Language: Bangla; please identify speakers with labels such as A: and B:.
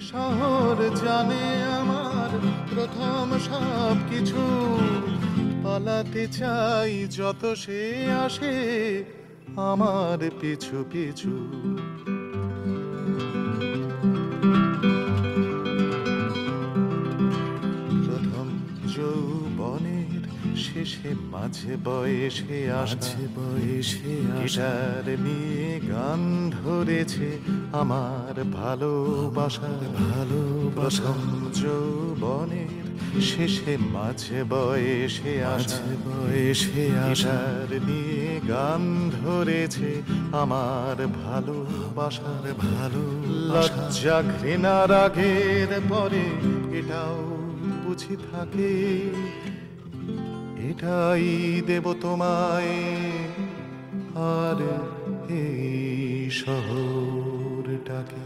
A: শহর জানে আমার প্রথম সব কিছু পালাতে চাই যত সে আসে আমার পিছু পিছু। প্রথম যৌবনের শেষে মাঝে বয়সে আসছে বয়সে আসার নিয়ে গান ধরেছে আমার ভালোবাসার ভালোবাসম যৌবনের শেষে মাঝে বয়সে আসে বয়সে আসার। নিয়ে গান ধরেছে আমার ভালোবাসার ভালো লজ্জা ঘৃণা রাগের পরে এটাও বুঝি থাকে। এটাই দেব তোমায় আর এই শহরটাকে।